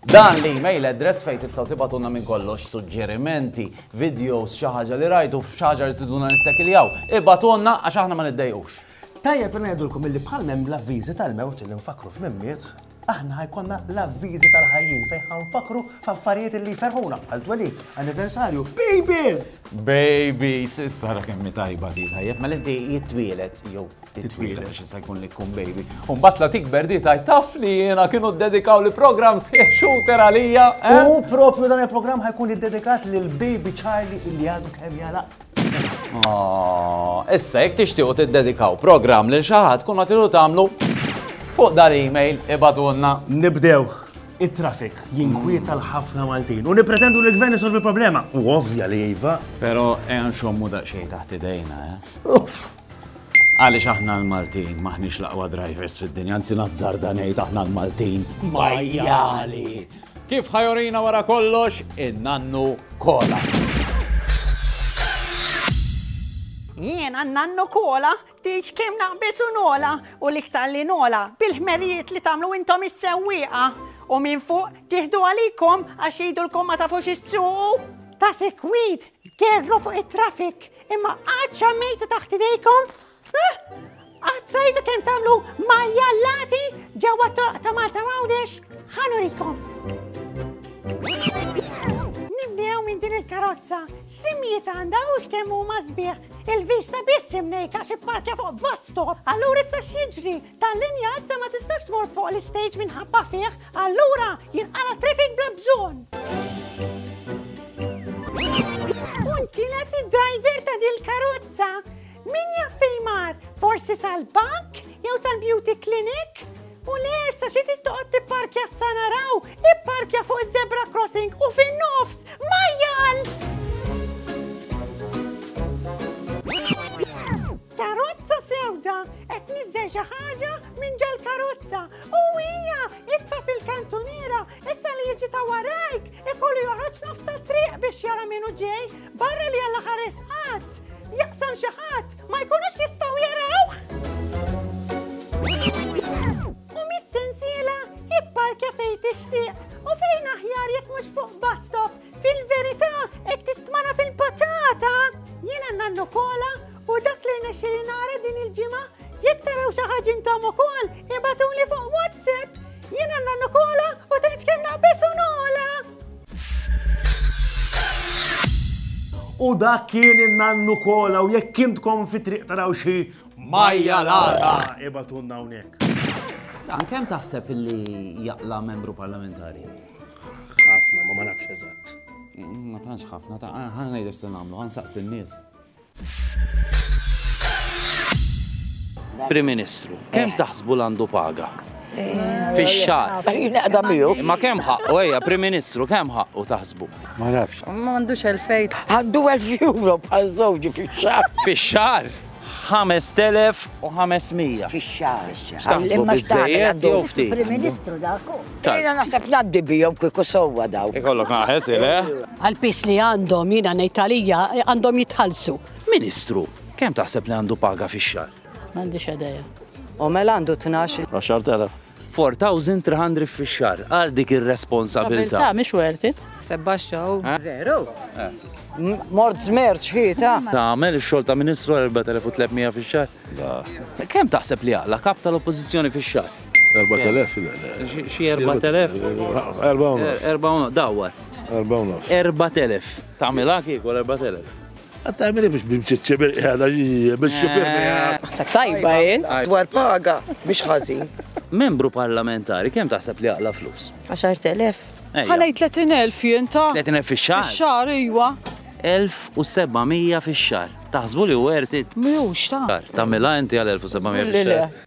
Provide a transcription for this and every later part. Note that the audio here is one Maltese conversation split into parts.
Dan l-email address fejn tistgħu tibgħatulna minn kollox suġġerimenti, videos, xi ħaġa li rajtu f'xi ħaġa li tiduna nittekiljaw. Ibgħatulna għax aħna ma niddejqux. Tajjeb li ngħidulkom illi bħal m'hemm l-avviżi tal-mewt li nfakkru f'mimmiet, aħna ħa jkollna l-avviżi tal-ħajjin fejn ħa nfakkru f'affarijiet illi jferrħuna bħal twelid, anniversarju, babies! Babies! Issa ara kemm hi tajba di, tajjeb mela inti jitwieled jew titwila biex jista' jkun li tkun baby. Un batla tikber di taj taf li jena kienu dedikaw li program sħiħ shooter għalija. Eh? U propju dan il-program ħajkun id-dedikat lil baby Charlie illi għadu kemm jala. Ah, issa jek tixtiqu tiddedikaw program lil xi ħadd kun għatilu tagħmlu fuq dar email ibadunna. Nibdew it-trafik jinkwieta l-ħafna Maltin. U nipretendu li l-gvern isolvi problema. U ovvja li jiva. Pero eħan xommu daqxej taħt idejna, eh? Uff! Għaliex aħna l-Maltin maħniex l-aqwa drivers fid-dinja, anzi nazzarda ngħid aħna l-Maltin majjali. Kif ħajorina wara kollox in-nannu kola. Jiena nannu kola, tiġ kem naqbis u nola, u liktar li nola, bil-ħmerijiet li tamlu intom is-sewwieqa. U minn fuq tiħdu għalikom għax jgħidulkom ma tafux is-suqu. Ta' sikwit, gerru fuq it-trafik, Imma għad xammejtu taħt idejkom? Għad rajtu kem tamlu majjallati ġewwa torq ta' Malta Mawdex? Ħanurikom. Nibdew minn din il-karozza, xrimmijiet għandha u x'kemm huma sbieħ. Il-vista biss imnejka xi parkja fuq bus stop, allura issa x'jiġri Tal-linja issa ma tistax tmur fuq l-istage minħabba fih, allura jinqala traffic bla bżonn. Untina fid-driver ta' dil-karozza, min jaffejmar, forsi sal-bank, jew sal-beauty clinic? U le, sa xi tittoqgħod tipparkja s-sanaraw, ipparkja fuq iż-zebra crossing u fin-nofs, majjal! Karozza sewda qed tniżżel xi ħaġa minn ġol-karozza u hija itfa fil-kantuniera issa li jiġi ta' warajk ikollu joħroġ nofs tat-triq biex jara min hu ġej barra li Alla ħares qatt jaqsam xi ħadd ma jkunux jistgħu jarawh. U mis-sensiela ipparkja fejn tixtieq u fejn aħjar jekk mhux fuq bus stop Fil-verità qed tistmana fil-patata! Jiena nannu kola u dak li nexxili nara din il-ġimgħa jekk taraw xi ħaġa intom ukoll ibatuli fuq WhatsApp. Jiena nannu kola u tgħidx kemm naqbeż u nola. U dak kien in-nannu kola u jekk intkom fi triq taraw xi majja lata ibatunna hawnhekk. Dan kemm taħseb illi jaqla' membru parlamentari? ħafna, ma ma nafx eżatt. Mm, ma tantx ħafna, ta' ah, ħan ngħid se nagħmlu, ħan saqsi n-nies. Prim Ministru, kemm eh. taħsbu l-għandu paga? Eh. Fix-xar. Naqda miegħu. Ma kemm ħaqqu ejja Prim Ministru, kemm ħaqqu taħsbu? Ma nafx. Ma għandux elfejn. Għandu elf euro bħal żewġi fix-xar. Fix-xar? 5500. Fix-xahar. X'taħsbu biżżejjed jew ftit? Prim Ministru dak hu. Jiena naħseb ngħaddi bihom kieku sewwa dawn. Ikollok naħes, le? Għall-piż li għandhom, jiena ngħid għalija, għandhom jitħallsu. Ministru, kemm taħseb li għandu paga fix-xahar? M'għandix idea. U mela għandu tnax-il. 10,000. Four thousand three hundred fix-xahar għal dik ir-responsabilità. Abiltà mhix worth it. Sebba show. Veru. Mort żmerċ ħieta. Tagħmel ix-xogħol ta' Ministru għal 4300 fix-xahar? Kemm taħseb li jaqla' Kap tal-Oppożizzjoni fix-xahar? 4000 le le. Xi 4000? Erbgħa u nofs. Erbgħa u nofs, dawwar. Erbgħa u nofs. 4000. Tagħmilha kieku l-4000? Għattamiri biex bimċiċċi bil-qjada ġiġi, biex xupir Naħseb tajba jien. Dwar paga, biex ħażin. Membru parlamentari, kemm taħseb li jaqla flus? 10,000. Ħanajt 30,000 jien ta'. 30,000 fix-xahar? Fix-xahar, iwa. 1,700 fix-xahar. Taħsbu li huwa ertit? Mhux ta'. Tagħmilha inti għal 1,700 fix-xahar?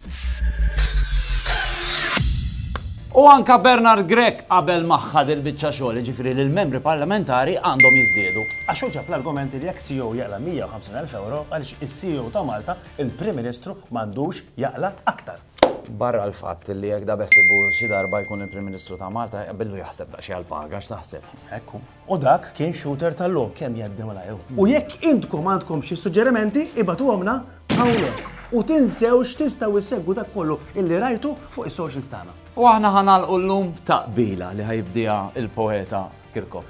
U anke Bernard Grech qabel ma ħa dil-biċċa xogħol, jiġifieri li l-Membri Parlamentari għandhom jiżdiedu. Għax hu ġab l-argument li jekk CEO jaqla' 150 elf ewro, għaliex is-CEO ta' Malta, il-Prim Ministru, m'għandux jaqla' aktar? Barra l-fatt li jekk da beħsiebu xi darba jkun il-Prim Ministru ta' Malta, jaqbillu jaħseb daqsxejn għall-paga, x'taħseb? Hekk hu. U dak kien Shooter tal-lum, kemm jgħaddi malajr hu. U jekk intkom għandkom xi suġġerimenti, ibagħtuhomlna hawnhekk. U tinsewx tistgħu issegwu dak kollu illi rajtu fuq is-socials tagħna. U aħna ħa nagħlqu llum b'taqbila li ħa jibdieha l-poeta Kirkop.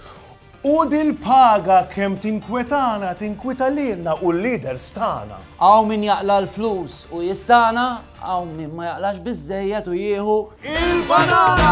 U dil-paga kemm tinkwetana, tinkwita lilna u l-leaders tagħna. Hawn min jaqla' l-flus u jistagħna. Hawn min ma jaqlax biżżejjed u jieħu il-banana!